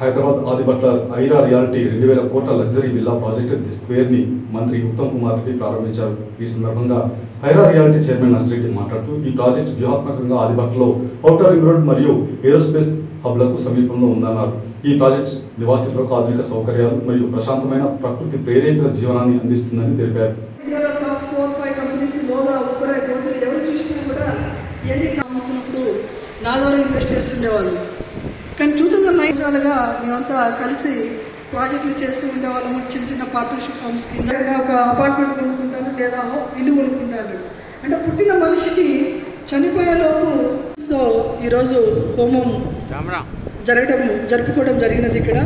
Hyderabad Adibatla Aira reality రెండు వేల కోట్ల లగ్జరీ విల్లా ప్రాజెక్టు ది స్క్వేర్ని మంత్రి ఉత్తమ్ కుమార్ రెడ్డి ప్రారంభించారు. ఈ సందర్భంగా హైరా రియాలిటీ చైర్మన్ నర్సిరెడ్డి మాట్లాడుతూ ఈ ప్రాజెక్టు వ్యూహాత్మకంగా ఆదిబట్లలో ఔటర్ రింగ్ రోడ్ మరియు ఏరోస్పేస్ హబ్లకు సమీపంలో ఉందన్నారు. ఈ ప్రాజెక్ట్ నివాసితులకు ఆధునిక సౌకర్యాలు మరియు ప్రశాంతమైన ప్రకృతి ప్రేరేపిత జీవనాన్ని అందిస్తుందని తెలిపారు. ఇండియాలో ఇన్వెస్ట్ చేస్తుండేవాళ్ళు కానీ టూ థౌజండ్ నైన్ సార్లుగా మేమంతా కలిసి ప్రాజెక్టులు చేస్తూ ఉండేవాళ్ళము చిన్న చిన్న పార్ట్నర్షిప్ ఫార్మ్స్ కింద ఒక అపార్ట్మెంట్ కొనుక్కుంటాను లేదా ఇల్లు కొనుక్కుంటాను అంటే పుట్టిన మనిషికి చనిపోయేలోపు ఈరోజు హోమం జరగడం జరుపుకోవడం జరిగినది ఇక్కడ.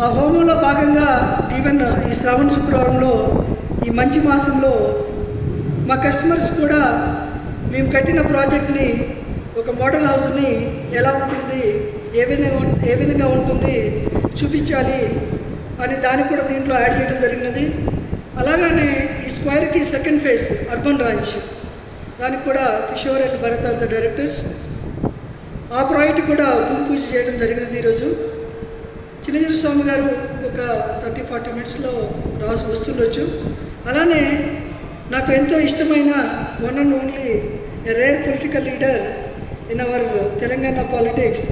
ఆ హోమంలో భాగంగా ఈవెన్ ఈ శ్రావణ శుక్రవారంలో ఈ మంచి మాసంలో మా కస్టమర్స్ కూడా మేము కట్టిన ప్రాజెక్ట్ని ఒక మోడల్ హౌస్ని ఎలా ఉంటుంది ఏ విధంగా ఏ విధంగా ఉంటుంది చూపించాలి అని దాన్ని కూడా దీంట్లో యాడ్ చేయడం జరిగినది. అలాగనే ఈ స్క్వైర్కి సెకండ్ ఫేజ్ అర్బన్ రాంచ్. దానికి కూడా Kishore and Bharat are the directors. ఆ ప్రాజెక్ట్ కూడా భూమి పూజ చేయడం జరిగినది ఈరోజు. చిన్నజీర స్వామి గారు ఒక థర్టీ ఫార్టీ మినిట్స్లో రాసి వస్తుండొచ్చు. అలానే నాకు ఎంతో ఇష్టమైన one and only rare political leader in our Telangana politics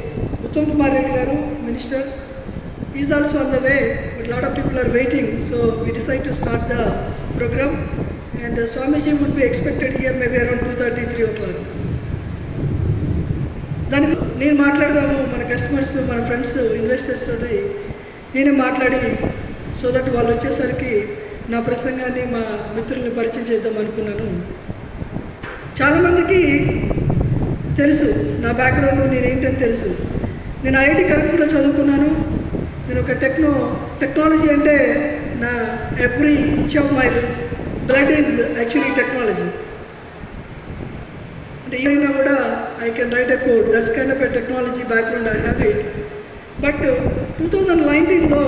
Uttam Kumar Reddy garu minister is also on the way but lot of people are waiting so we decide to start the program and Swamiji would be expected here maybe around two thirty three o'clock దానికి నేను మాట్లాడదాము మన customers మన friends investors తోటి నేనే మాట్లాడి so that వాళ్ళు వచ్చేసరికి నా ప్రసంగాన్ని మా మిత్రుల్ని పరిచయం చేద్దాం అనుకున్నాను. చాలామందికి తెలుసు. నా బ్యాక్గ్రౌండ్ నేనేంటని తెలుసు. నేను ఐఐటి కరెక్ట్లో చదువుకున్నాను. నేను ఒక టెక్నో టెక్నాలజీ అంటే నా every inch of my blood is actually technology అంటే ఏమైనా కూడా I can write a code that's kind of a technology background I have it but two thousand నైన్టీన్లో